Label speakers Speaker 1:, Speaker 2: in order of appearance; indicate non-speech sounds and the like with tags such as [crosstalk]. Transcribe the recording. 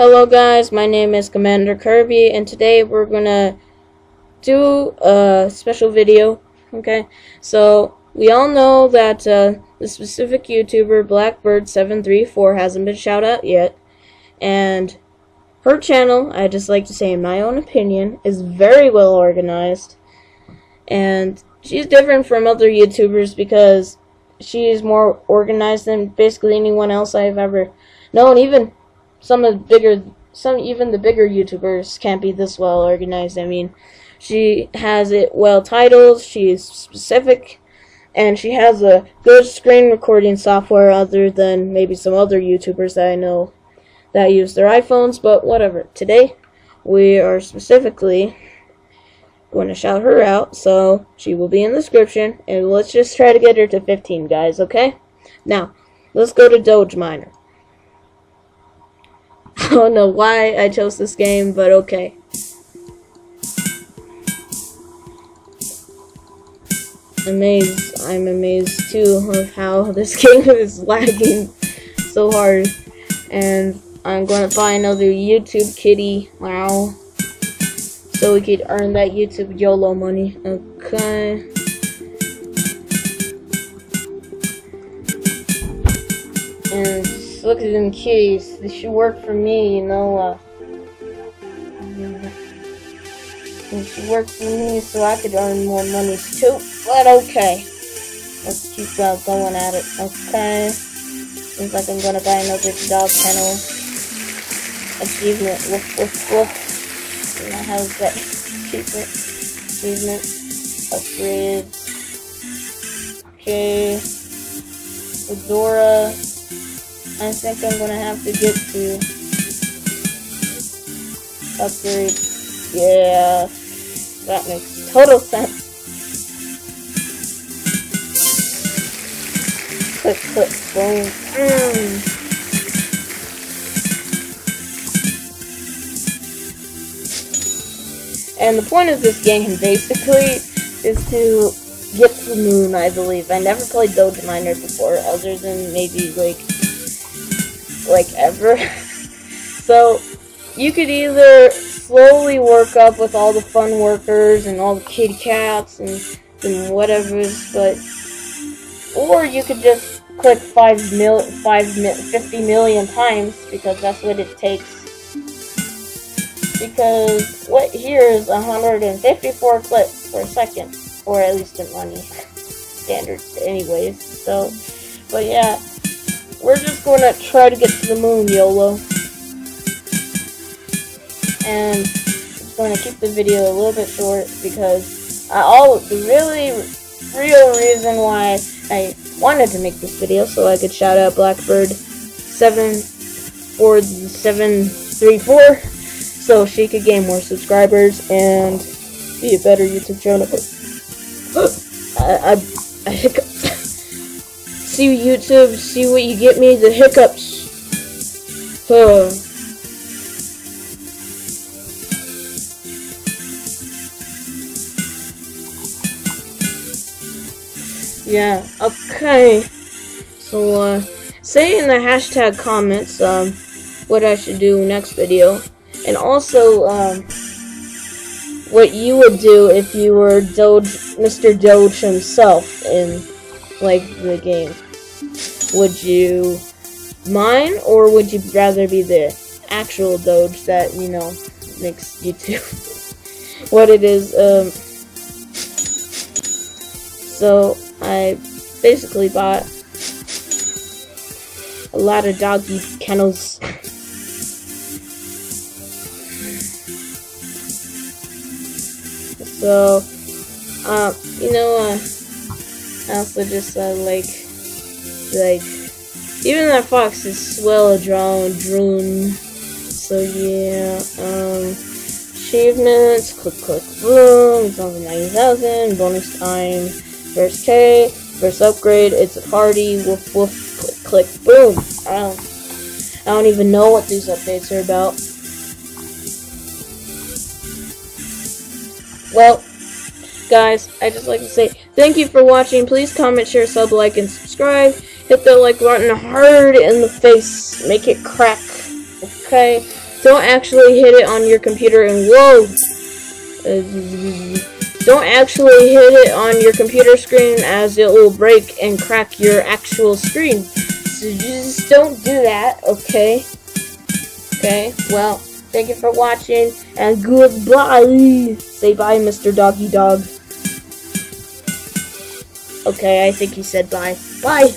Speaker 1: Hello guys, my name is Commander Kirby and today we're gonna do a special video, okay? So, we all know that uh, the specific YouTuber Blackbird734 hasn't been shout out yet and her channel, I just like to say in my own opinion, is very well organized and she's different from other YouTubers because she's more organized than basically anyone else I've ever known, even some of the bigger some even the bigger YouTubers can't be this well organized. I mean, she has it well titled, she's specific, and she has a good screen recording software other than maybe some other YouTubers that I know that use their iPhones, but whatever. Today we are specifically going to shout her out, so she will be in the description, and let's just try to get her to 15, guys, okay? Now, let's go to Doge Miner. I [laughs] don't know why I chose this game, but okay. Amazed, I'm amazed too of how [laughs] this game is lagging [laughs] so hard. And I'm to buy another YouTube kitty. Wow. So we could earn that YouTube YOLO money. Okay. And look at them kitties. They should work for me, you know. Uh, they should work for me so I could earn more money too. But okay. Let's keep uh, going at it. Okay. Seems like I'm gonna buy another dog kennel. Achievement. Woof, woof, woof. And how's that? Achievement. Achievement. Upgrades. Okay. Fedora. I think I'm gonna have to get to upgrade. Yeah, that makes total sense. Click, click, boom. Mm. And the point of this game, basically, is to get to the moon, I believe. I never played Doge Miner before, other than maybe, like, like ever. [laughs] so you could either slowly work up with all the fun workers and all the kitty cats and, and whatever, but or you could just click five mil, five mil, 50 million times because that's what it takes. Because what here is 154 clicks per second, or at least in money [laughs] standards, anyways. So, but yeah. We're just going to try to get to the moon, YOLO. And I'm going to keep the video a little bit short because I, all the really real reason why I wanted to make this video so I could shout out Blackbird 74734 so she could gain more subscribers and be a better YouTube channel. [laughs] I, I, I see YouTube, see what you get me, the hiccups. Huh. Yeah, okay. So, uh, say in the hashtag comments, um, what I should do next video. And also, um, what you would do if you were Doge, Mr. Doge himself in, like, the game. Would you mine, or would you rather be the actual Doge that, you know, makes YouTube [laughs] what it is? Um, so, I basically bought a lot of doggy kennels. so, um, you know, uh, I also just, uh, like, like even that fox is well drawn drawn so yeah um achievements click click boom it's over 90,000 bonus time first K first upgrade it's a party woof woof click click boom. I don't, I don't even know what these updates are about. Well guys I just like to say thank you for watching please comment share sub like and subscribe Hit the like button hard in the face. Make it crack. Okay? don't actually hit it on your computer and whoa. Don't actually hit it on your computer screen as it will break and crack your actual screen. So just don't do that, okay? Okay, well, thank you for watching and goodbye. Say bye, Mr. Doggy Dog. Okay, I think he said bye. Bye.